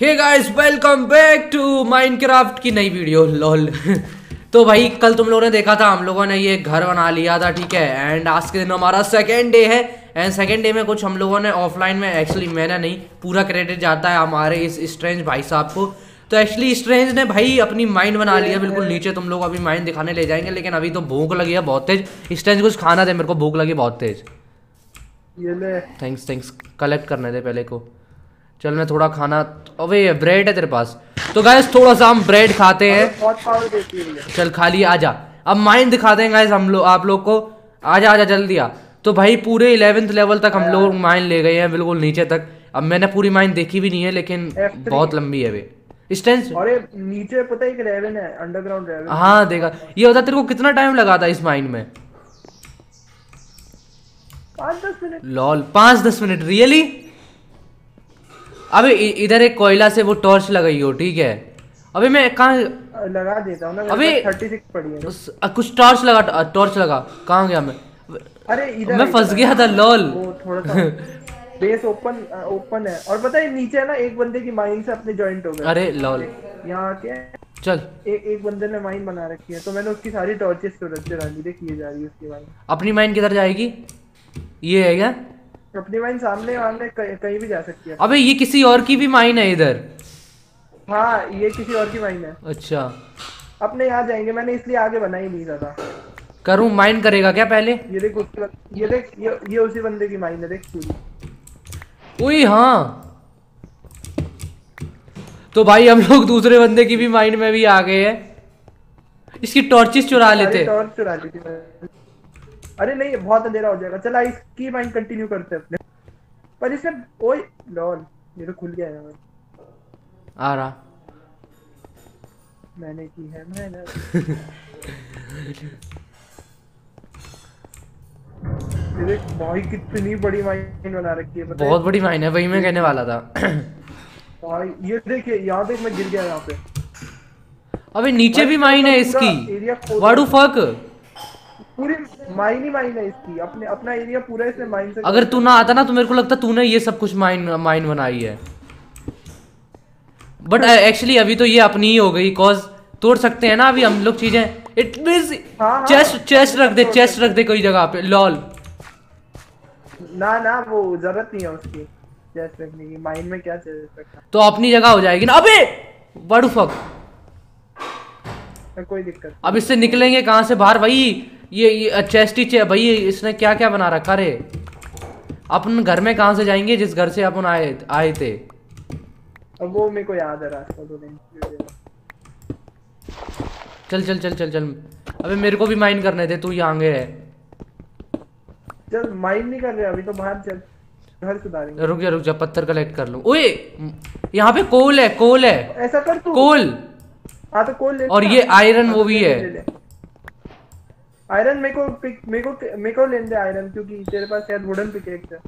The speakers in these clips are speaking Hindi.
Hey guys welcome back to Minecraft की नई वीडियो लॉल तो भाई कल तुम लोगों ने देखा था हम लोगों ने ये घर बना लिया था ठीक है? एंड आज के दिन हमारा सेकेंड डे है. एंड सेकेंड डे में कुछ हम लोगों ने ऑफलाइन में एक्चुअली मैंने नहीं पूरा क्रेडिट जाता है हमारे इस स्ट्रेंज भाई साहब को. तो एक्चुअली स्ट्रेंज ने भाई अपनी माइंड बना लिया बिल्कुल नीचे तुम लोग अभी माइंड दिखाने ले जाएँगे लेकिन अभी तो भूख लगी है बहुत तेज. स्ट्रेंज कुछ खाना दे मेरे को भूख लगी बहुत तेज. ये ले. थैंक्स थैंक्स कलेक्ट करने दे पहले को. चल मैं थोड़ा खाना अबे ब्रेड है तेरे पास। तो गाइस थोड़ा सा हम ब्रेड खाते हैं। है। चल खाली आजा। अब माइन दिखा दें गाइस हम लोग आप लोग को। आजा आजा जल्दी आ। तो भाई पूरे इलेवेंथ लेवल तक हम लोग माइन ले गए हैं बिल्कुल नीचे तक। अब मैंने पूरी माइन देखी भी नहीं है लेकिन बहुत लंबी है वे। स्टेंस ये नीचे पता है एक रेवन है अंडरग्राउंड रेवन हाँ देखा। ये बता तेरे को कितना टाइम लगा था इस माइन में? पाँच दस मिनट। लॉल पाँच दस मिनट। रियली अबे इधर एक कोयला से वो टॉर्च लगाई हो ठीक है? अबे मैं कहाँ लगा देता हूँ ना अबे- थर्टी सिक्स पड़ी है। उस- कुछ टॉर्च लगा टॉर्च लगा। कहाँ गया मैं? अरे इधर मैं फंस गया था लॉल थोड़ा सा बेस ओपन ओपन है। और पता है नीचे ना एक बंदे की माइंड से अपने जॉइंट हो गए। अरे लॉल यहाँ के चल। एक एक बंदे ने माइंड बना रखी है तो मैंने उसकी सारी टॉर्चेस रख चला ली देख ये जा रही है उसकी माइंड अपनी माइंड किधर जाएगी? ये है क्या? अपनी माइंड सामने वामने कहीं भी जा सकती है। अबे ये किसी और की भी माइंड है इधर? हाँ ये किसी और की माइंड है। अच्छा। अपने यहाँ जाएँगे मैंने इसलिए आगे बना ही नहीं ज़्यादा करूँ? माइंड करेगा क्या पहले? ये देख उसके ये देख ये, ये उसी बंदे की माइंड है देख। पूरी ओए हाँ। तो भाई हम लोग दूसरे बंदे की भी माइंड में भी आ गए हैं। इसकी टॉर्चेस चुरा लेते। टॉर्च चुरा ली थी मैंने। अरे नहीं बहुत अंधेरा हो जाएगा। चला इसकी माइंड कंटिन्यू करते हैं अपने। पर इसने ओए लॉल ये तो खुल गया है आ रहा। मैंने की है मैंने। भाई कितनी बड़ी माइन बना रखी है पता बहुत बड़ी माइन है वही मैं कहने वाला था। भाई ये देखिए यहाँ देख मैं गिर गया यहाँ पे। अबे नीचे भी माइन है इसकी। वाडू फक पूरी माइन ही माइन है इसकी। अपने अपना एरिया पूरा इसने माइन से अगर तू ना आता ना तो मेरे को लगता तूने ये सब कुछ माइन माइन बनाई है। बट एक्चुअली अभी तो ये अपनी ही हो गई कॉज तोड़ सकते हैं ना अभी हम लोग चीज़ें। इट हाँ, चेस्ट चेस्ट रख दे चेस्ट रख दे कोई जगह पे। लॉल ना ना वो ज़रूरत नहीं है उसकी चेस्ट रखने की। माइन में क्या चेस्ट रखना तो अपनी जगह हो जाएगी ना। अबे! वाडू फक कोई दिक्कत अब इससे निकलेंगे कहाँ से? बाहर भाई ये, ये चेस्ट ही चे भाई इसने क्या क्या बना रखा रे? अपन घर में कहाँ से जाएँगे जिस घर से अपन आए आए थे? अब वो मेरे को याद है रास्ता तो नहीं चल चल चल चल चल। अबे मेरे को भी माइन करने दे तू यहाँ आगे है चल माइन नहीं कर रहे अभी तो बाहर चल। घर सुधारेंगे रुक जा रुक जा पत्थर कलेक्ट कर लूँ। ओए यहाँ पे कोल है कोल है। ऐसा कर तू। कोल। हाँ तो कोल ले। और ये आयरन वो हाँ, भी तो है। आयरन मेरे को पिक मेरे को मेरे को लेने दे आयरन क्योंकि तेरे पास शायद वुडन पिकेक्स है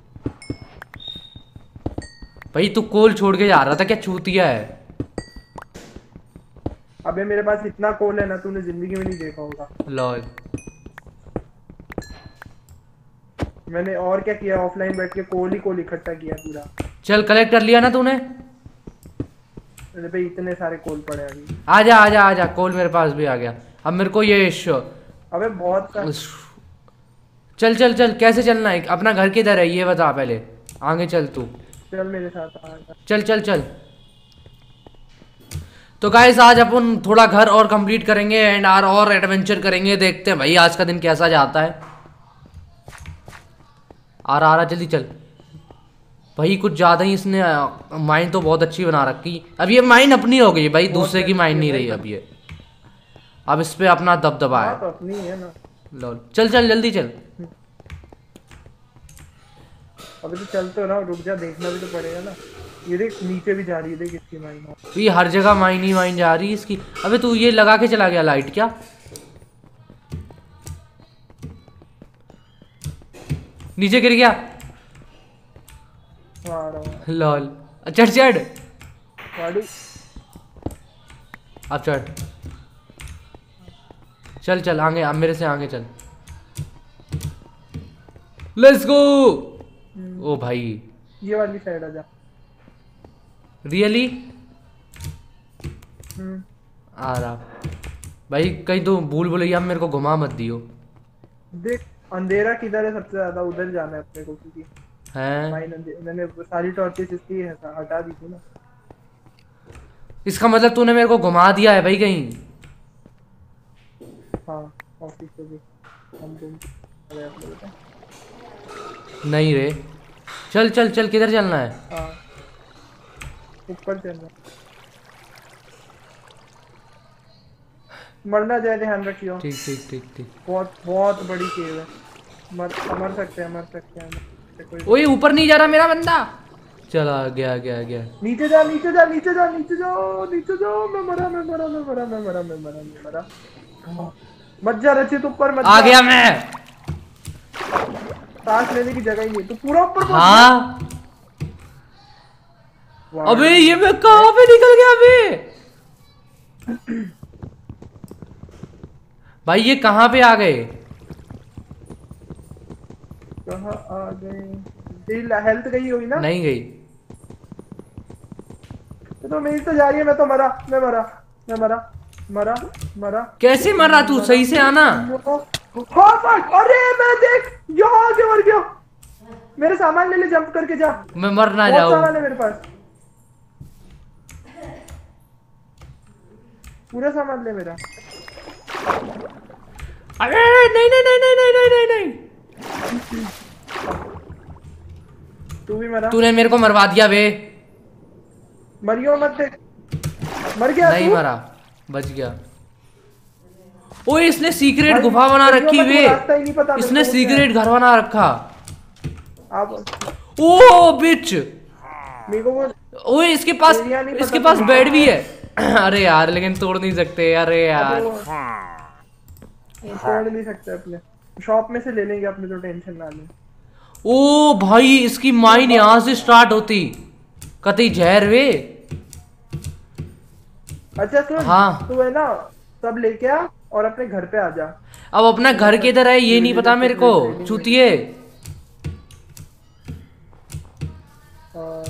भाई तू कोल छोड़ के जा रहा था क्या चूतिया है? अबे मेरे पास इतना कोल है ना तूने ज़िंदगी में नहीं देखा होगा। लॉल मैंने और क्या किया ऑफलाइन बैठ के कोल ही कोल इकट्ठा किया पूरा। चल कलेक्ट कर लिया ना तूने? मेरे पे इतने सारे कोल पड़े अभी। आजा आजा आजा कोल मेरे पास भी आ गया। अब मेरे को ये अबे बहुत चल चल चल कैसे चलना है? अपना घर किधर है? ये बता पहले। आगे चल तू। चल मेरे साथ चल चल चल। तो गाइस आज अपन थोड़ा घर और कंप्लीट करेंगे एंड आर और एडवेंचर करेंगे। देखते हैं भाई आज का दिन कैसा जाता है। आ रहा आ रहा जल्दी चल। भाई कुछ ज़्यादा ही इसने माइंड तो बहुत अच्छी बना रखी। अब ये माइंड अपनी हो गई भाई दूसरे की माइंड नहीं रही अब ये। अब इस पे अपना दबदबा हाँ अपनी है ना। लॉल। चल चल जल्दी चल। अबे तो चल तो हूँ, रुक जा देखना भी तो पड़ेगा ना। ये देख नीचे भी जा रही है देख इसकी माइन ये हर जगह माइन ही माइन जा रही है इसकी। अबे तू ये लगा के चला गया लाइट क्या? नीचे गिर गया। लॉल। चढ़ चढ़। अब चढ़। चल चल आगे अब मेरे से आगे चल। लेट्स गो ओ भाई। ये वाली साइड आ जा। रियली हम्म। आ रहा भाई कहीं तू भूल भुलैया मेरे को घुमा मत दियो। देख अंधेरा किधर है सबसे ज़्यादा? उधर जाना है अपने को क्योंकि हैं? मैंने सारी टॉर्चेस इसकी हटा दी थी ना। इसका मतलब तूने मेरे को घुमा दिया है भाई कहीं? हाँ ऑफ़िस भी हम नहीं रे। चल चल चल किधर चलना है? ऊपर चलना। मरना जाए ध्यान रखियो। ठीक ठीक ठीक ठीक। बहुत बहुत बड़ी केव है। मर मर सकते हैं मर सकते हैं। ओए ऊपर नहीं जा रहा मेरा बंदा? चला गया गया गया। नीचे जा नीचे जा नीचे जा नीचे जाओ नीचे जाओ मैं मरा मैं मरा मैं मरा मैं मरा मैं मरा मैं मरा। मत जा रचित ऊपर मत आ गया मैं। सांस लेने की जगह ही नहीं तू पूरा ऊपर हाँ। अबे ये मैं कहाँ पे निकल गया अबे भाई ये कहाँ पे आ गए? कहाँ आ गए? दिल हेल्थ गई हुई ना? नहीं गई। तो मेरी तो जा रही है मैं तो मरा मैं मरा मैं मरा। मरा मरा। कैसे मरा तू? सही से आना। हाँ, अरे मैं देख यहाँ आके मर गया। मेरे सामान ले ले जंप करके जा। मैं मर ना जाऊँ। सामान है मेरे पास। पूरा सामान ले मेरा। अरे नहीं नहीं नहीं नहीं नहीं नहीं नहीं नहीं। तू भी मरा। तूने मेरे को मरवा दिया बे मरियो मत मर गया नहीं मरा। बच गया। ओए इसने सीक्रेट गुफा बना रखी वे ही इसने सीक्रेट घर बना रखा। ओ बिच मेरे को वो ओए इसके पास इसके पास बेड भी है। अरे यार लेकिन तोड़ नहीं सकते अरे यार। वो- वो तोड़ नहीं सकते अपने। शॉप में से ले लेंगे अपने तो टेंशन ना ले। ओ भाई इसकी माइन यहाँ से स्टार्ट होती। कतई जहर वे। अच्छा सुन हाँ। तू है ना सब लेके आ और अपने घर पे आ जा। अब अपना घर किधर है ये नहीं पता मेरे को। चूतिए। हो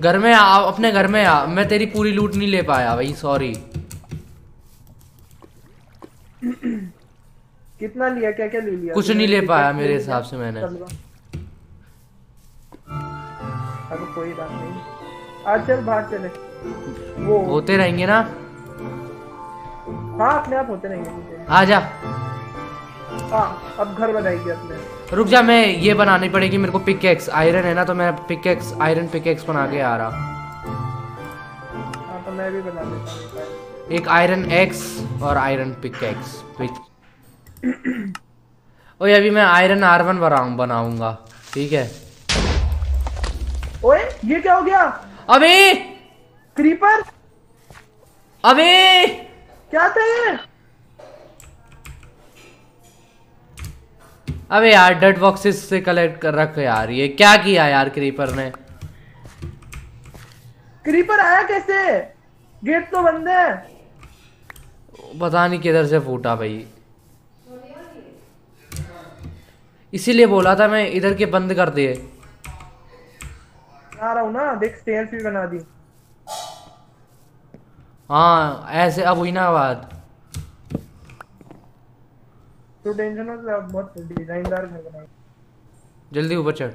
घर में आ अपने घर में आ। मैं तेरी पूरी लूट नहीं ले पाया भाई सॉरी कितना लिया क्या क्या ले लिया? कुछ नहीं ले पाया मेरे हिसाब से मैंने। अब कोई बात नहीं। आज चल बाहर चले। वो होते रहेंगे ना? हाँ अपने आप होते रहेंगे आ जा। हाँ अब घर बनाएगी अपने। रुक जा मैं ये बनानी पड़ेगी मेरे को पिकेक्स आयरन है ना तो मैं पिकेक्स आयरन पिकेक्स बना के आ रहा। हाँ तो मैं भी बना देता एक आयरन एक्स और आयरन पिकेक्स पिक ओए अभी मैं आयरन आर वन बनाऊँ बनाऊँगा ठीक है? ओए ये क्या हो गया? अबे क्रीपर अबे! क्या था? ये अबे यार डेड बॉक्सेस से कलेक्ट कर रख यार ये क्या किया यार क्रीपर ने? क्रीपर आया कैसे? गेट तो बंद है। पता नहीं किधर से फूटा भाई। इसीलिए बोला था मैं इधर के बंद कर दिए। आ रहा हूँ ना देख स्टेयर्स भी बना दी। हाँ ऐसे अब हुई ना बात। तो टेंशन हो तो बहुत डिजाइनदार घर बना जल्दी ऊपर चढ़।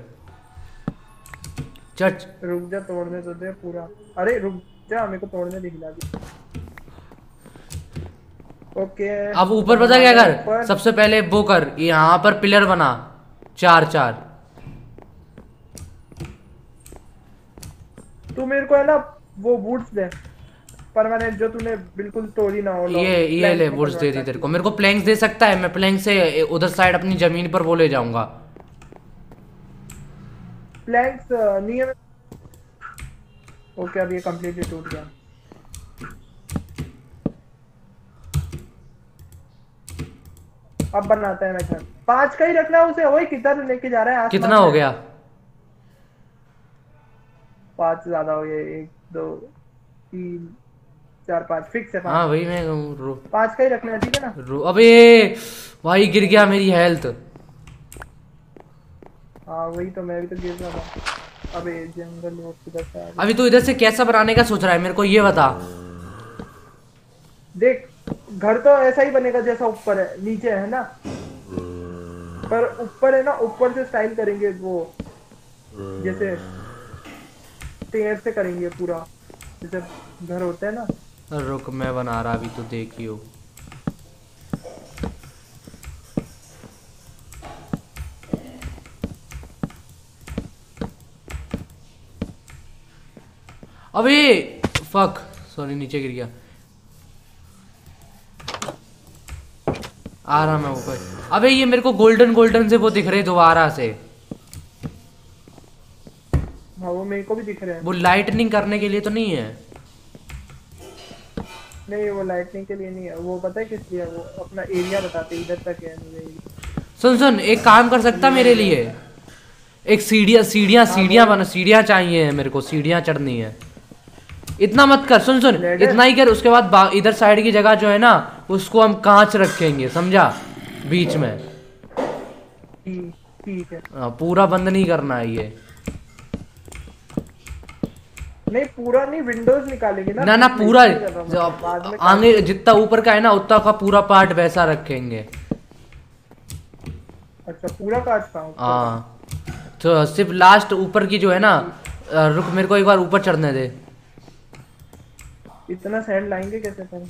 चढ़। रुक जा तोड़ने तो दे पूरा। अरे रुक जा मेरे को तोड़ने दे हिला दी ओके। अब ऊपर पता क्या कर? सबसे पहले वो कर यहाँ पर पिलर बना। चार चार। तू मेरे को है ना वो बूट्स दे। परमानेंट जो तूने बिल्कुल तोड़ी ना हो ये ये ले वुड्स दे दी तेरे को। मेरे को प्लैंक्स दे सकता है मैं प्लैंक से उधर साइड अपनी ज़मीन पर वो ले जाऊँगा। प्लैंक्स नहीं है ओके अब ये कंप्लीटली टूट गया। अब बनाता है मैं घर पाँच का ही रखना उसे वही किधर लेके जा रहा है? कितना हो गया? पाँच ज़्यादा हो गए एक दो तीन चार पाँच फिक्स है हाँ वही मैं कहूँ, रो, पाँच का ही रखना है ठीक है ना? रो। अबे भाई गिर गया मेरी हेल्थ हाँ वही तो मैं भी तो गिर रहा था। अबे जंगल वो किधर से अभी तू इधर से कैसा बनाने का सोच रहा है? मेरे को ये बता। देख घर तो ऐसा ही बनेगा जैसा ऊपर है नीचे है ना? पर ऊपर है ना ऊपर से स्टाइल करेंगे वो। जैसे स्टेयर से करेंगे पूरा। जैसे घर होता है ना रुक मैं बना रहा अभी तो देखियो। अबे फक सॉरी नीचे गिर गया। आ रहा मैं ऊपर। अबे ये मेरे को गोल्डन गोल्डन से वो दिख रहे दोबारा से। हाँ वो मेरे को भी दिख रहे हैं। वो लाइटनिंग करने के लिए तो नहीं है। नहीं वो लाइटनिंग के लिए नहीं है। वो पता है किस लिए वो अपना एरिया बताते हैं, इधर तक है मुझे सुन सुन एक काम कर सकता मेरे लिए? एक सीढ़ियाँ सीढ़ियाँ सीढ़ियाँ बना सीढ़ियाँ चाहिए मेरे को सीढ़ियाँ चढ़नी है। इतना मत कर सुन सुन इतना ही कर उसके बाद इधर साइड की जगह जो है ना उसको हम कांच रखेंगे समझा? बीच में। ठीक ठीक है। हाँ, पूरा बंद नहीं करना है ये। नहीं पूरा नहीं विंडोज़ निकालेंगे ना ना ना पूरा आगे जितना ऊपर का है ना उतना का पूरा पार्ट वैसा रखेंगे। अच्छा पूरा काटता हूँ हाँ। तो सिर्फ़ लास्ट ऊपर की जो है ना रुक मेरे को एक बार ऊपर चढ़ने दे। इतना सैंड लाएँगे कैसे करें?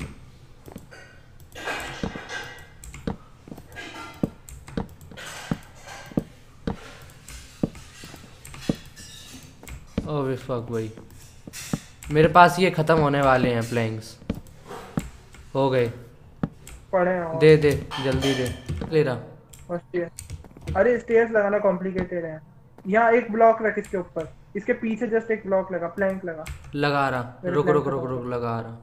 ओह फक भाई। मेरे पास ये खत्म होने वाले हैं प्लैंक्स हो गए। पढ़े दे दे जल्दी दे। ले रहा। अरे स्टेयर्स लगाना कॉम्प्लिकेटेड है। यहाँ एक ब्लॉक रख इसके ऊपर। इसके पीछे जस्ट एक ब्लॉक लगा प्लैंक लगा। लगा रहा। रुक रुक रुक रुक लगा रहा।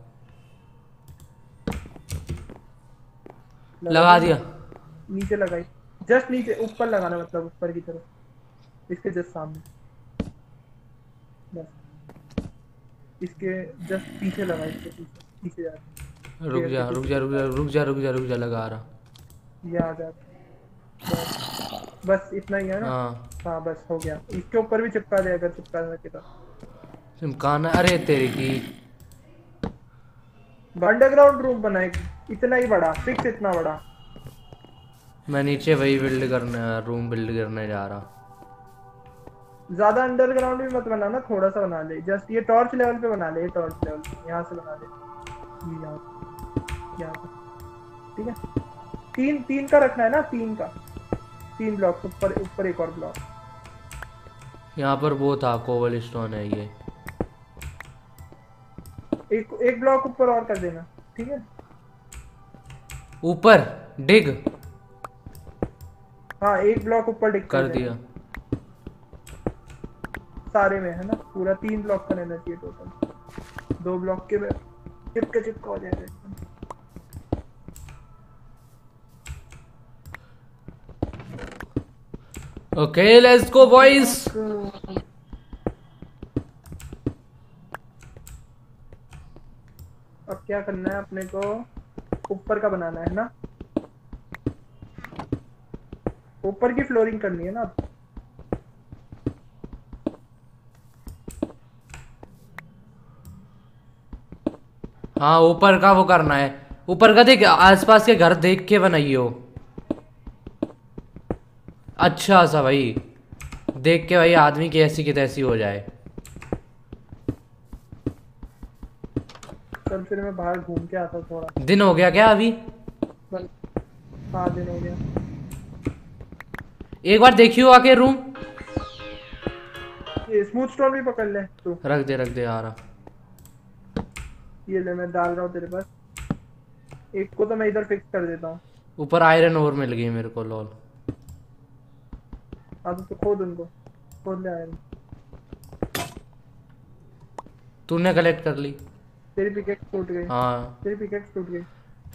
लगा दिया। नीचे लगाई। जस्ट नीचे ऊपर लगाना मतलब ऊपर की तरफ़। इसके जस्ट सामने बस इसके जस्ट पीछे लगा इसके पीछे पीछे जा रुक जा रुक जा रुक जा रुक जा रुक जा रुक जा लगा रहा। ये आ जा बस इतना ही है ना? हाँ। हाँ बस हो गया। इसके ऊपर भी चिपका दे अगर चिपका सके तो। चिमकाना अरे तेरी की। अंडरग्राउंड रूम बनाए इतना ही बड़ा फिक्स इतना बड़ा। मैं नीचे वही बिल्ड करने रूम बिल्ड करने जा रहा। ज़्यादा अंडरग्राउंड भी मत बनाना थोड़ा सा बना ले। जस्ट ये टॉर्च लेवल पे बना ले ये टॉर्च लेवल पे यहाँ से बना ले। यहाँ ठीक है? तीन तीन का रखना है ना? तीन का। तीन ब्लॉक ऊपर ऊपर एक और ब्लॉक यहाँ पर वो था कोवल स्टोन है ये। एक एक ब्लॉक ऊपर और कर देना। ठीक है? ऊपर डिग हाँ एक ब्लॉक ऊपर डिग कर देना। दिया। सारे में है ना? पूरा तीन ब्लॉक का रहना चाहिए टोटल दो ब्लॉक के में चिपके चिपका हो जाएगा ओके लेट्स गो बॉयज़ अब क्या करना है अपने को? ऊपर का बनाना है ना? ऊपर की फ्लोरिंग करनी है ना अब। हाँ ऊपर का वो करना है। ऊपर का देख आसपास के घर देख के बनाइयो अच्छा सा भाई। देख के भाई आदमी की ऐसी की तैसी हो जाए। चल फिर मैं बाहर घूम के आता थोड़ा। दिन हो गया क्या अभी? हाँ दिन हो गया। एक बार देखियो आके रूम ये स्मूथ स्टोन भी पकड़ ले तू। रख दे रख दे आ रहा। ये ले मैं डाल रहा हूँ तेरे पास। एक को तो मैं इधर फिक्स कर देता हूँ। ऊपर आयरन और मिल गई मेरे को लॉल हाँ तो खोद उनको। खोद ले आयरन तूने कलेक्ट कर ली। तेरी पिकेक्स टूट गई। हाँ। तेरी पिकेक्स टूट गई।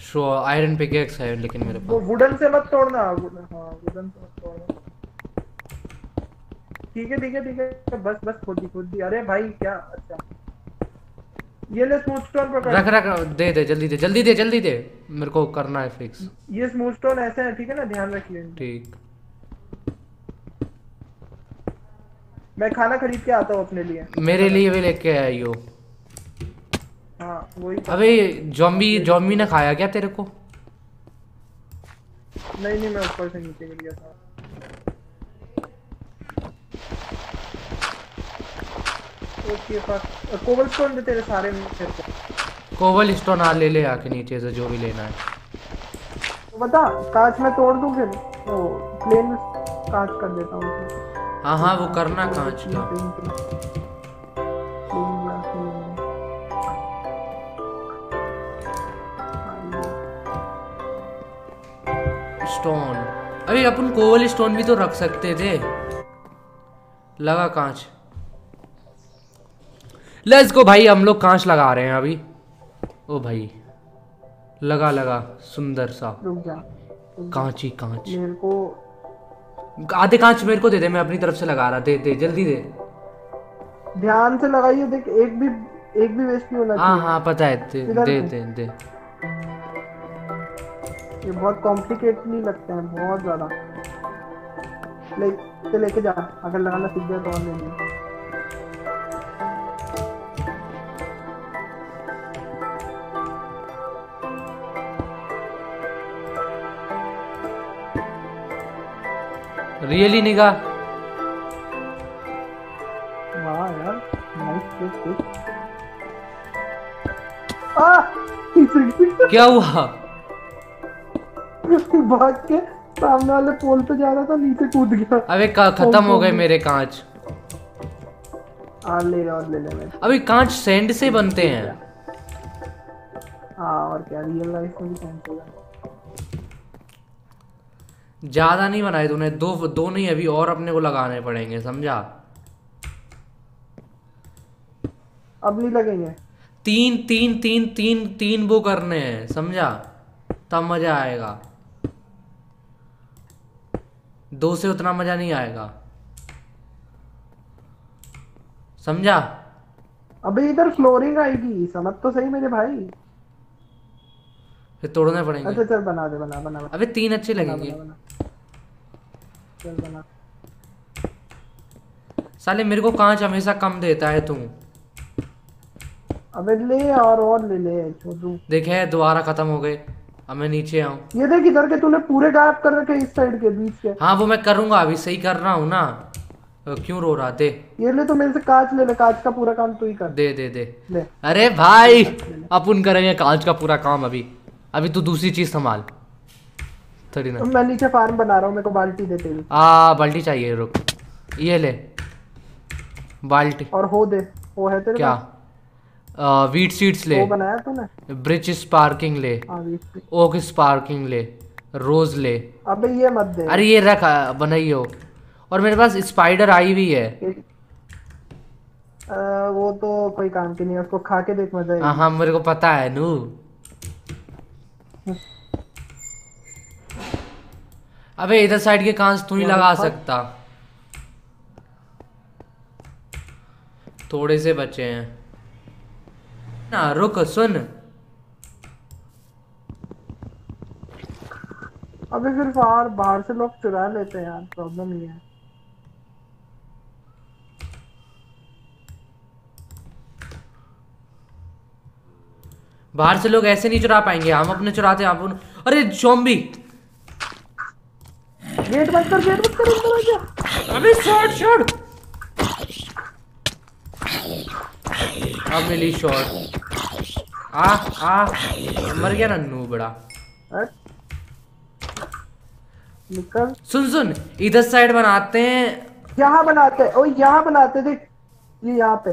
शो आयरन पिकेक्स है लेकिन मेरे पास। वो वुडन से मत तोड़ना वुडन हाँ वुडन से मत तोड़ना। ठीक है ठीक है ठीक है। बस बस खोद दी खोद दी। अरे भाई क्या अच्छा। ये ले स्मूथ स्टोन पकड़ रख रख दे दे जल्दी दे जल्दी दे जल्दी दे। मेरे को करना है फिक्स ये स्मूथ स्टोन ऐसे है ठीक है ना? ध्यान रखिए ठीक। मैं खाना खरीद के आता हूँ अपने लिए। मेरे लिए भी लेके आइयो हाँ वही अबे जॉम्बी जॉम्बी ने खाया क्या तेरे को? नहीं नहीं मैं ऊपर से नीचे गिर गया था। ओके पास कोबल स्टोन दे तेरे सारे को कोवल स्टोन आ ले ले आके नीचे से जो भी लेना है। तो बता कांच में तोड़ दूँ फिर? तो प्लेन में कांच कर देता हूँ। हाँ हाँ वो करना कांच का। स्टोन अबे अपन कोवल स्टोन भी तो रख सकते थे। लगा कांच। लेट्स गो भाई हम लोग कांच लगा रहे हैं अभी। ओ भाई लगा लगा सुंदर सा। कांच ही कांच। मेरे को आधे कांच मेरे को दे दे मैं अपनी तरफ़ से लगा रहा दे दे जल्दी दे। ध्यान से लगाइए देख एक भी एक भी वेस्ट नहीं होना हाँ चाहिए। हाँ पता है दे दे दे दे। ये बहुत कॉम्प्लिकेटली लगता है बहुत ज़्यादा। ले लेके जा अगर लगाना सीख गया तो और ले लिया रियली निगा क्या हुआ? भाग के सामने वाले पोल पे जा रहा था नीचे कूद गया अबे, का- खत्म हो गए मेरे कांच? ले और ले ले अभी कांच सैंड से बनते हैं। हाँ और क्या रियल लाइफ में भी सेंस होगा। ज़्यादा नहीं बनाए तूने दो दो नहीं अभी और अपने को लगाने पड़ेंगे समझा? अब नहीं लगेंगे। तीन तीन तीन तीन तीन वो करने हैं समझा? तब मज़ा आएगा। दो से उतना मज़ा नहीं आएगा। समझा? अबे इधर फ्लोरिंग आएगी समझ तो सही मेरे भाई। फिर तोड़ने पड़ेंगे। अच्छा चल बना दे बना बना बना। अबे तीन अच्छे बना लगेंगे। बना। चल बना। साले मेरे को कांच हमेशा कम देता है तू। अबे ले और और ले ले छोटू देखे दोबारा खत्म हो गए। अब मैं नीचे आऊँ। ये देख इधर के तूने पूरे गायब कर रखे इस साइड के बीच के। हाँ वो मैं करूँगा अभी सही कर रहा हूँ ना। क्यों रो रहा? दे। ये ले तो मेरे से कांच ले ले कांच का पूरा काम तू ही कर। दे दे दे। ले। अरे भाई अपन करेंगे कांच का पूरा काम अभी। अभी तू दूसरी चीज़ संभाल। थोड़ी ना। मैं नीचे फार्म बना रहा हूँ मेरे को बाल्टी दे तेरी। आ बाल्टी चाहिए रुक। ये ले। बाल्टी। और हो दे वो है तेरे क्या? पास? वीट सीड्स ले। वो बनाया तूने? ब्रिज स्पार्किंग ले। हाँ। ओक स्पार्किंग ले। रोज ले। अबे ये मत दे। अरे ये रख आ, बनाइयो और मेरे पास स्पाइडर आई भी है। अ, वो तो कोई काम की नहीं है उसको खा के देख मज़ा हाँ हाँ मेरे को पता है नू। अबे इधर साइड के कांच तू ही लगा सकता। थोड़े से बचे हैं। ना रुक सुन। अबे फिर बाहर बाहर से लोग चुरा लेते हैं यार प्रॉब्लम ये है। बाहर से लोग ऐसे नहीं चुरा पाएँगे हम अपने चुराते हैं अपन अरे जॉम्बी गेट बंद कर गेट बंद कर अंदर आ जा। अबे शॉट शॉट। अब मिली शॉट। आ आ मर गया नन्नू बड़ा। निकल। सुन सुन इधर साइड बनाते हैं। यहाँ बनाते ओ यहाँ बनाते देख। ये यहाँ पे।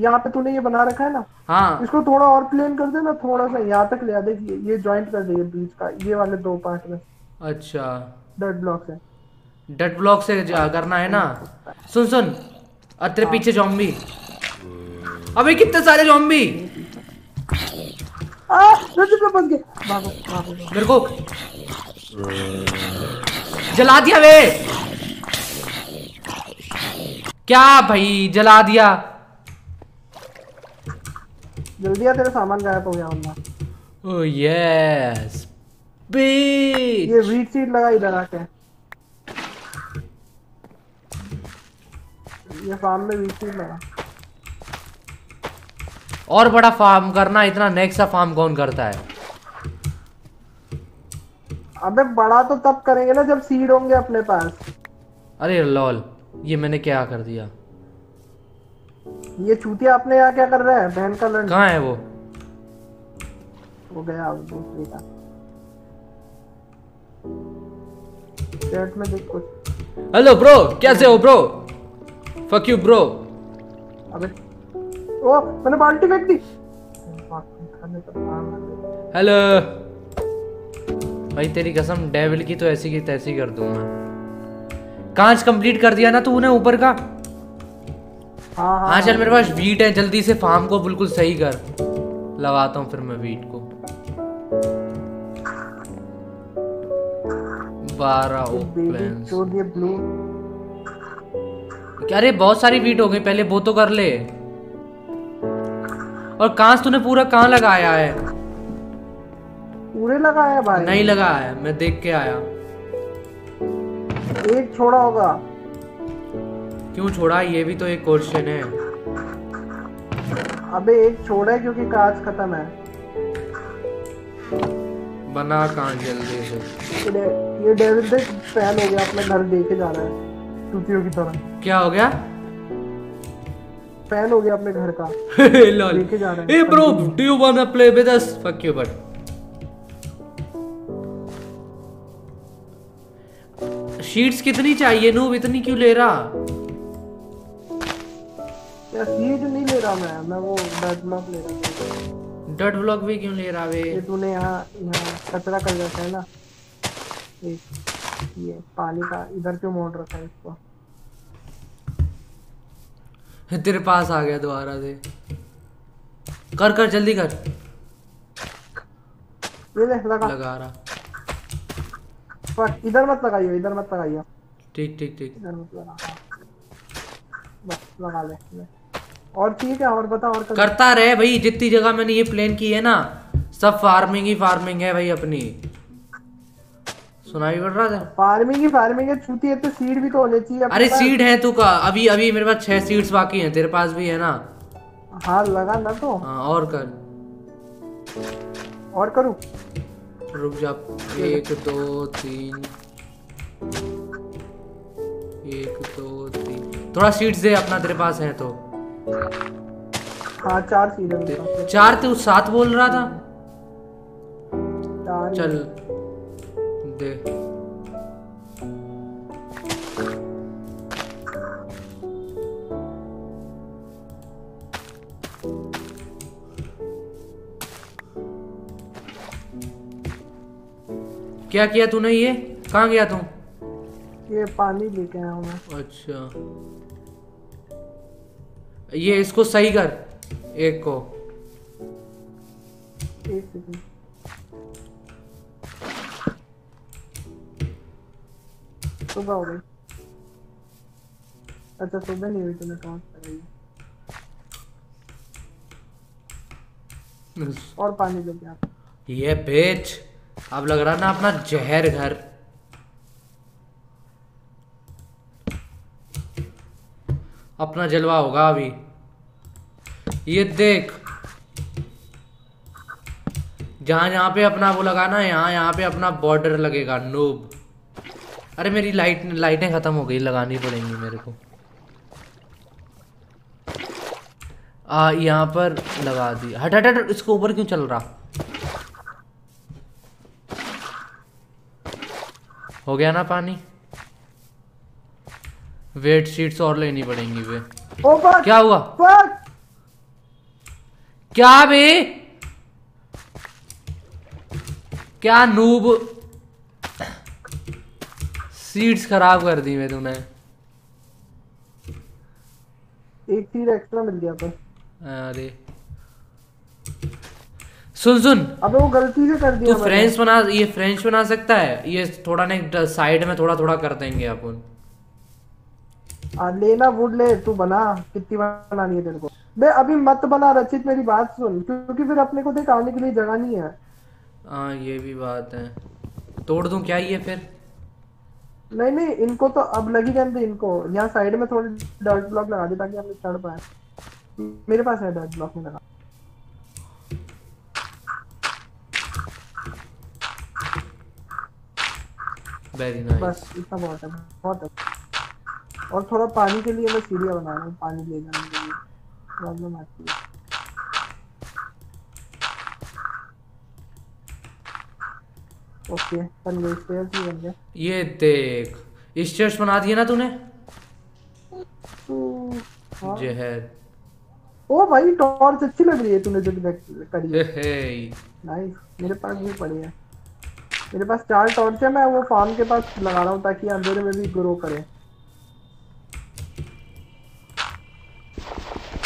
यहाँ पे तूने ये बना रखा है ना? हाँ। इसको थोड़ा और प्लेन कर दे ना थोड़ा सा यहाँ तक ले आ देख ये, ये ज्वाइंट कर दे ये बीच का ये वाले दो पार्ट में। अच्छा। डेड ब्लॉक से डट ब्लॉक से करना है ना। सुन सुन। और तेरे पीछे जॉम्बी अबे कितने सारे जॉम्बी। मेरे को जला दिया वे। क्या भाई जला दिया? जल्दी आ तेरा सामान गायब हो गया ओ यस बीच ये वीट सीड लगा इधर आके। ये फार्म में वीट सीड लगा। और बड़ा फार्म करना इतना नेक्स्ट सा फार्म कौन करता है? अबे बड़ा तो तब करेंगे ना जब सीड होंगे अपने पास। अरे लॉल ये मैंने क्या कर दिया? ये चूतिया अपने यहाँ क्या कर रहा है? बहन का लड़का कहाँ है वो? हो गया दूसरे का चैट में देख कुछ। हेलो ब्रो कैसे हो ब्रो फक यू ब्रो अबे ओ मैंने बाल्टी फेंक दी। है। हेलो भाई तेरी कसम डेविल की तो ऐसी की तैसी कर दूँ मैं। कांच कंप्लीट कर दिया ना तूने ऊपर का? हाँ हाँ हाँ चल मेरे पास वीट है जल्दी से फार्म को बिल्कुल सही कर। लगाता हूँ फिर मैं वीट को। बारह ब्लू अरे बहुत सारी वीट हो गई पहले वो तो कर ले। और कांच तूने पूरा कहाँ लगाया है? पूरे लगाया भाई। नहीं लगाया है मैं देख के आया। एक छोड़ा होगा। क्यों छोड़ा? ये भी तो एक क्वेश्चन है। अबे एक छोड़ा है क्योंकि कांच खत्म है। बना कहाँ जल्दी से? ये डे- ये डेविड देख फ़ैन हो गया अपना घर देखे जा रहा है। चूतियों की तरह। क्या हो गया? फ़ैन हो गया अपने घर का। लॉल। देखे जा रहा है। Hey bro, do you wanna play with us? Fuck you, but. Sheets कितनी चाहिए नूब इतनी क्यों ले रहा? या सीट नहीं ले रहा मैं। मैं वो डेड ब्लॉक ले रहा हूँ। डट ब्लॉक भी क्यों ले रहा ये तूने यहाँ यहाँ कचरा कर रखा है ना? एक ये पानी का इधर क्यों मोड़ रखा है इसको? तेरे पास आ गया दोबारा से। कर कर जल्दी कर। ये ले लगा। लगा रहा। इधर मत लगाइयो इधर मत लगाइयो। ठीक ठीक ठीक। इधर मत लगा हाँ। बस लगा ले। और ठीक है और बता और कर करता रहे भाई जितनी जगह मैंने ये प्लान की है ना सब फ़ार्मिंग ही फ़ार्मिंग है भाई अपनी। सुनाई पड़ रहा था? फ़ार्मिंग ही फ़ार्मिंग है छूती है तो सीड भी तो होने चाहिए अरे सीड है तू का अभी अभी मेरे पास छह सीड्स बाकी हैं तेरे पास भी है ना। हाँ लगा ना तो। हाँ और कर। और करूँ? रुक जा एक दो तीन। एक दो तीन। थोड़ा सीट्स दे अपना तेरे पास है तो। हाँ चार पास। चार तू सात बोल रहा था? चल दे। क्या किया तूने ये? कहाँ गया तू? ये पानी लेके आया हूँ मैं। अच्छा। ये इसको सही कर। एक को। सुबह हो गई। अच्छा सुबह नहीं हुई कहाँ से और पानी आ ये बेच अब लग रहा ना अपना जहर घर। अपना जलवा होगा अभी। ये देख। जहाँ जहाँ पे अपना वो लगाना है यहाँ यहाँ पे अपना बॉर्डर लगेगा नोब अरे मेरी लाइट लाइटें खत्म हो गई, लगानी पड़ेंगी मेरे को। आ, यहाँ पर लगा दी। हट हट हट, इसको ऊपर क्यों चल रहा? हो गया ना पानी? वेट शीट्स और लेनी पड़ेंगी वे। ओ क्या हुआ? फक क्या बे? क्या नूब सीड्स खराब कर दी मैं तूने? एक सीड एक्स्ट्रा मिल गया पर अरे। सुन सुन। अबे वो गलती से कर दिया मैंने। फ्रेंच बना ये फ्रेंच बना सकता है? ये थोड़ा ना साइड में थोड़ा थोड़ा कर देंगे अपन। आ, लेना वुड ले तू बना कितनी बनानी है तेरे को। बे अभी मत बना रचित मेरी बात सुन क्योंकि फिर अपने को देख आने के लिए जगह नहीं है। हाँ ये भी बात है। तोड़ दूँ क्या ये फिर? नहीं नहीं इनको तो अब लगी जाते इनको। यहाँ साइड में थोड़े डर्ट ब्लॉक लगा दे ताकि हम चढ़ पाए मेरे पास है डर्ट ब्लॉक में लगा वेरी नाइस बस इतना बहुत है बहुत है। और थोड़ा पानी के लिए मैं सीढ़ियाँ बना रहा हूँ पानी ले जाने के लिए। प्रॉब्लम आती है। ओके बन गई स्टेयर्स भी बन गए ये देख स्टेयर्स बना दिए ना तूने? तो हाँ। जहर ओ भाई टॉर्च अच्छी लग रही है तूने जो करी हे। नाइस मेरे पास भी पड़ी है। मेरे पास चार टॉर्च है मैं वो फार्म के पास लगा रहा हूँ ताकि अंधेरे में भी ग्रो करे।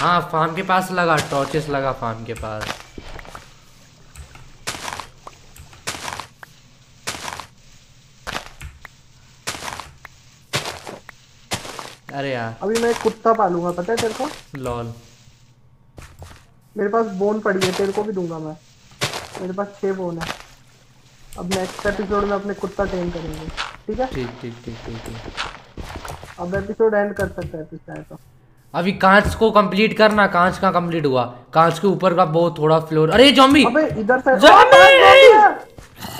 हाँ फार्म के पास लगा टॉर्चेस लगा फार्म के पास। अरे यार। अभी मैं कुत्ता पालूँगा पता है तेरे को? लॉल। मेरे पास बोन पड़ी है तेरे को भी दूँगा मैं। मेरे पास छह बोन है। अब नेक्स्ट एपिसोड में अपने कुत्ता ट्रेन करेंगे। ठीक है? ठीक ठीक ठीक ठीक अब एपिसोड एंड कर सकते हैं तो। अभी कांच को कंप्लीट करना कांच का कंप्लीट हुआ? कांच के ऊपर का बहुत थोड़ा फ्लोर अरे जॉम्बी इधर से Zombie!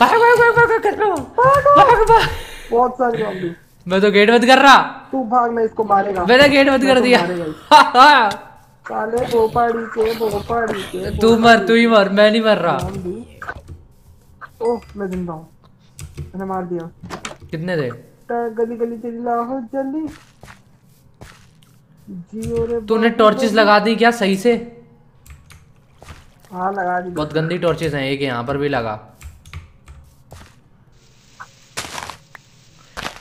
भाग भाग भाग भाग कर लो भाग! भाग बहुत सारे zombies। मैं तो गेट बंद कर रहा। तू भाग मैं इसको मारेगा। मैंने गेट बंद कर तो दिया। मारेगा भोपाड़ी के भोपाड़ी के तू मर तू ही मर मैं नहीं मर रहा। ओह मैं ज़िंदा हूँ। मैंने मार दिया। कितने थे? ट- गली गली चिल्ला हो जल्दी तूने टॉर्चेस लगा दी क्या सही से? हाँ लगा दी। बहुत गंदी टॉर्चेस हैं एक यहाँ पर भी लगा।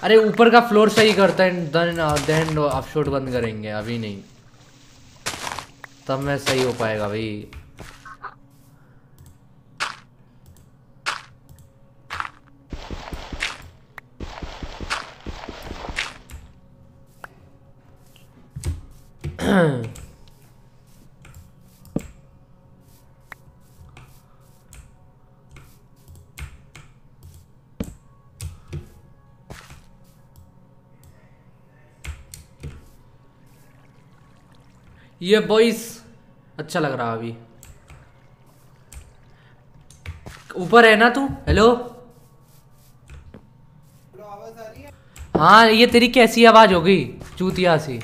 अरे ऊपर का फ्लोर सही करता है देन देन अपशॉट बंद करेंगे अभी नहीं। तब मैं सही हो पाएगा भाई। ये बॉइस अच्छा लग रहा अभी। ऊपर है ना तू? हेलो हाँ ये तेरी कैसी आवाज़ हो गई? चूतिया सी।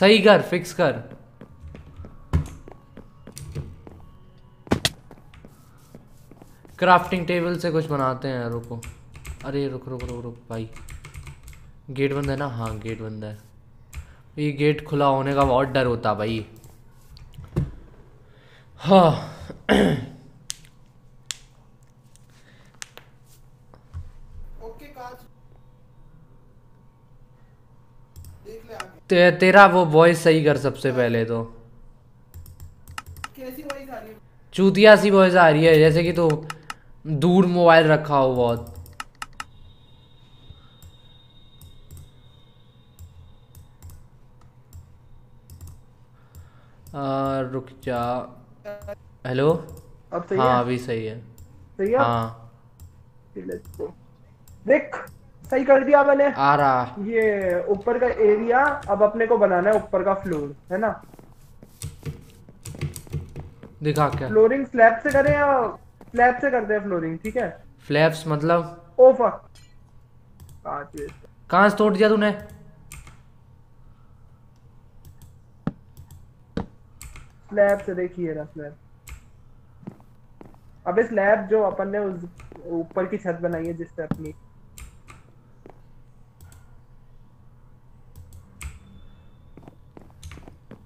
सही कर फिक्स कर। क्राफ्टिंग टेबल से कुछ बनाते हैं, रुको। अरे, रुक रुक रुक रुक, भाई। गेट बंद है ना? हाँ गेट बंद है। ये गेट खुला होने का बहुत डर होता, भाई। हाँ। ते, तेरा वो वॉइस सही कर सबसे पहले तो। चूतिया सी वॉइस आ रही है जैसे कि तो दूर मोबाइल रखा हो बहुत। आ, रुक जा। हेलो अब सही हाँ है? अभी सही है। सही है? हाँ। देख। सही कर दिया मैंने। आ रहा। ये ऊपर का एरिया अब अपने को बनाना है ऊपर का फ्लोर है ना? दिखा क्या? फ्लोरिंग स्लैब से करें या स्लैब से करते हैं फ्लोरिंग ठीक है? फ्लैप्स मतलब? ओ फक कांच तोड़ दिया तूने? स्लैब से देखिए रहा स्लैब अबे स्लैब जो अपन ने उस ऊपर की छत बनाई है जिससे अपनी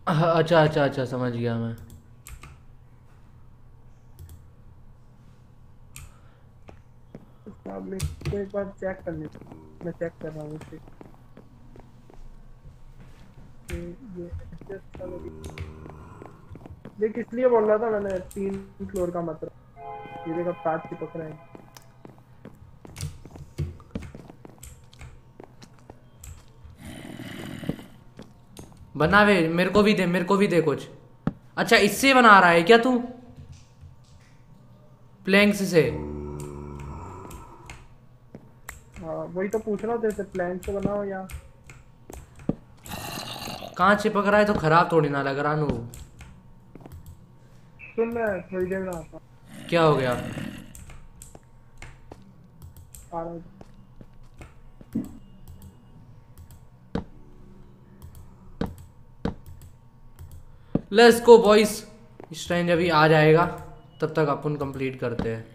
अच्छा अच्छा अच्छा समझ गया मैं। एक बार चेक कर ले मैं चेक कर रहा हूँ लगी। देख इसलिए बोल रहा था मैंने? तीन फ्लोर का मतलब। ये देखो पाँच चिपक रहे हैं बना वे मेरे को भी दे मेरे को भी दे कुछ। अच्छा इससे बना रहा है क्या तू? प्लैंक्स से। वही तो पूछ रहा तेरे से प्लान तो बनाओ या। कहाँ चिपक रहा है? तो खराब थोड़ी ना लग रहा नू सुन मैं थोड़ी देर में आता क्या हो गया? आ रहा लेट्स गो बॉयज़ स्ट्रेंज अभी आ जाएगा तब तक अपन कंप्लीट करते हैं।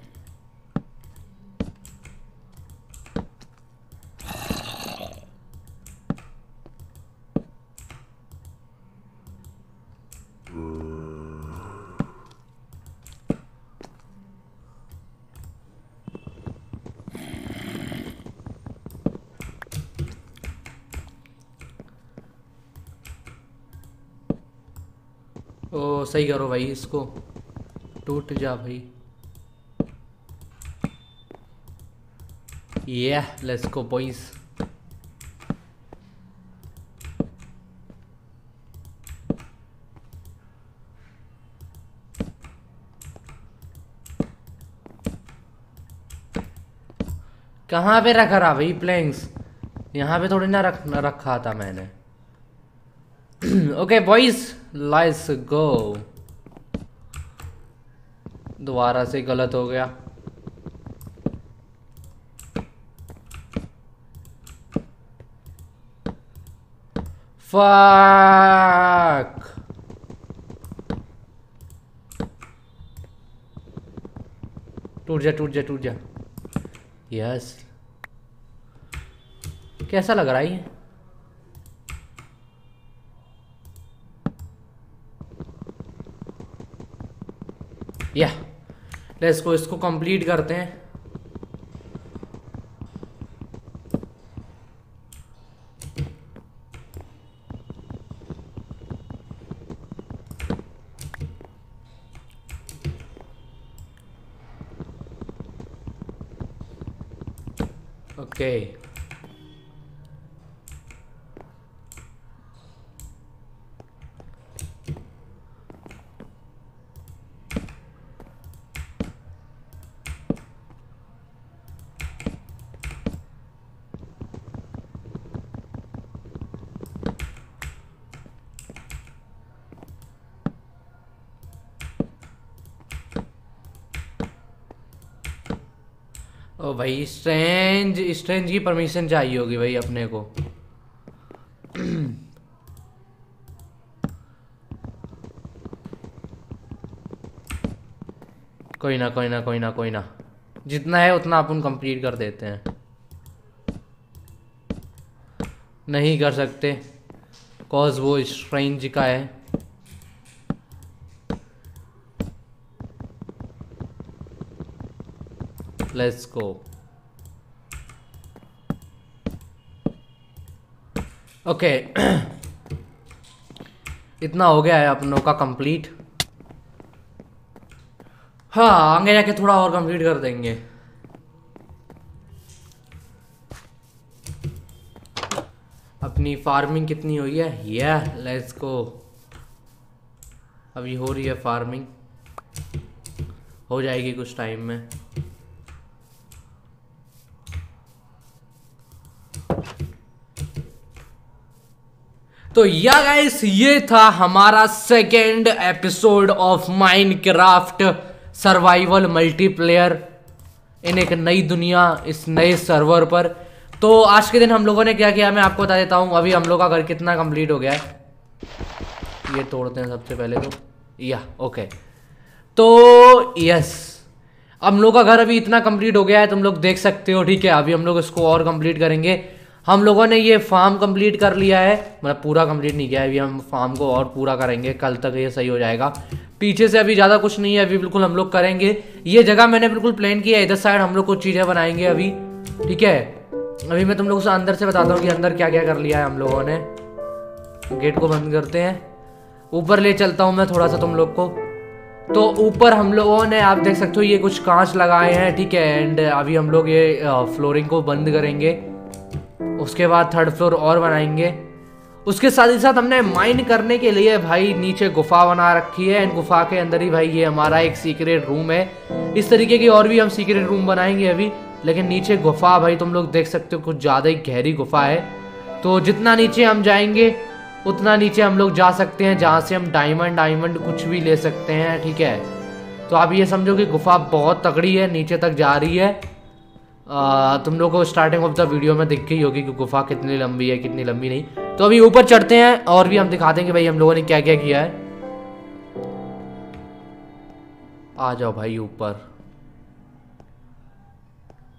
सही करो भाई, इसको टूट जा भाई। ये लेट्स गो बॉयज़ कहाँ पे रखा रहा भाई प्लैंक्स यहाँ पे थोड़ी ना रख, रखा था मैंने। ओके बॉयज़ लेट्स गो दोबारा से गलत हो गया। फक टूट जा टूट जा टूट जा। यस कैसा लग रहा है या? लेट्स को इसको कंप्लीट करते हैं ओके ओ भाई स्ट्रेंज स्ट्रेंज की परमिशन चाहिए होगी भाई अपने को। कोई ना कोई ना कोई ना कोई ना। जितना है उतना अपन कंप्लीट कर देते हैं। नहीं कर सकते कॉज वो स्ट्रेंज का है। लेट्स गो ओके इतना हो गया है अपनों का कंप्लीट हाँ आगे जाके थोड़ा और कंप्लीट कर देंगे. अपनी फ़ार्मिंग कितनी हुई है? ये लेट्स गो अभी हो रही है फ़ार्मिंग हो जाएगी कुछ टाइम में. तो या गाइस ये था हमारा second episode of Minecraft survival multiplayer in एक नई दुनिया, इस नए सर्वर पर। तो आज के दिन हम लोगों ने क्या किया, मैं आपको बता देता हूँ, अभी हम लोग का घर कितना कंप्लीट हो गया है। ये तोड़ते हैं सबसे पहले तो। या ओके तो यस हम लोग का घर अभी इतना कंप्लीट हो गया है, तुम लोग देख सकते हो, ठीक है, अभी हम लोग इसको और कंप्लीट करेंगे। हम लोगों ने ये फार्म कंप्लीट कर लिया है। मतलब पूरा कंप्लीट नहीं किया है, अभी हम फार्म को और पूरा करेंगे। कल तक ये सही हो जाएगा। पीछे से अभी ज़्यादा कुछ नहीं है, अभी बिल्कुल हम लोग करेंगे। ये जगह मैंने बिल्कुल प्लान किया है, इधर साइड हम लोग कुछ चीज़ें बनाएँगे अभी। ठीक है? अभी मैं तुम लोग से अंदर से बताता हूँ कि अंदर क्या क्या कर लिया है हम लोगों ने। गेट को बंद करते हैं। ऊपर ले चलता हूँ मैं थोड़ा सा तुम लोग को। तो ऊपर हम लोगों ने, आप देख सकते हो, ये कुछ कांच लगाए हैं। ठीक है एंड अभी हम लोग ये फ्लोरिंग को बंद करेंगे। उसके बाद थर्ड फ्लोर और बनाएँगे। उसके साथ ही साथ हमने माइन करने के लिए भाई नीचे गुफा बना रखी है। एंड गुफा के अंदर ही भाई ये हमारा एक सीक्रेट रूम है। इस तरीके की और भी हम सीक्रेट रूम बनाएँगे अभी। लेकिन नीचे गुफा भाई तुम लोग देख सकते हो, कुछ ज़्यादा ही गहरी गुफा है। तो जितना नीचे हम जाएँगे, उतना नीचे हम लोग जा सकते हैं, जहाँ से हम डायमंड डायमंड कुछ भी ले सकते हैं, ठीक है? तो आप ये समझो कि गुफा बहुत तगड़ी है, नीचे तक जा रही है। आ, तुम लोग को स्टार्टिंग ऑफ़ द वीडियो में दिख गई होगी कि गुफा कितनी लंबी है कितनी लंबी नहीं। तो अभी ऊपर चढ़ते हैं और भी हम दिखा देंगे भाई हम लोगों ने क्या क्या किया है। आ जाओ भाई ऊपर।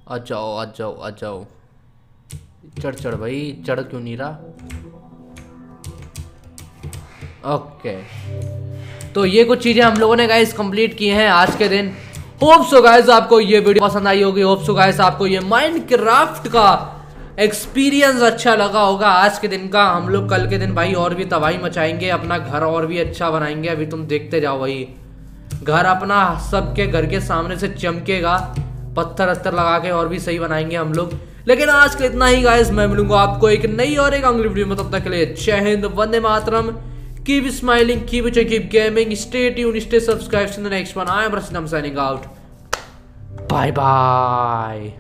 आ जाओ आ जाओ आ जाओ। चढ़ चढ़ भाई चढ़ क्यों नहीं रहा? ओके तो ये कुछ चीज़ें हम लोगों ने गाइस कंप्लीट की हैं आज के दिन। होप सो गाइस आपको ये वीडियो पसंद आई होगी। होप सो गाइस आपको ये माइनक्राफ्ट का एक्सपीरियंस अच्छा लगा होगा। आज के दिन का, हम लोग कल के दिन भाई और भी तबाही मचाएँगे, अपना घर और भी अच्छा बनाएँगे। अभी तुम देखते जाओ भाई। घर अपना सबके घर के सामने से चमकेगा, पत्थर अत्थर लगा के और भी सही बनाएँगे हम लोग। लेकिन आज के इतना ही गाइस मैं मिलूँगा आपको एक नई और एक अगली वीडियो में। तब तक के लिए जय Hind, Vande Mataram. Keep smiling, keep it, keep gaming. Stay tuned, stay subscribed. In the next one, I am Rasinam signing out. Bye bye.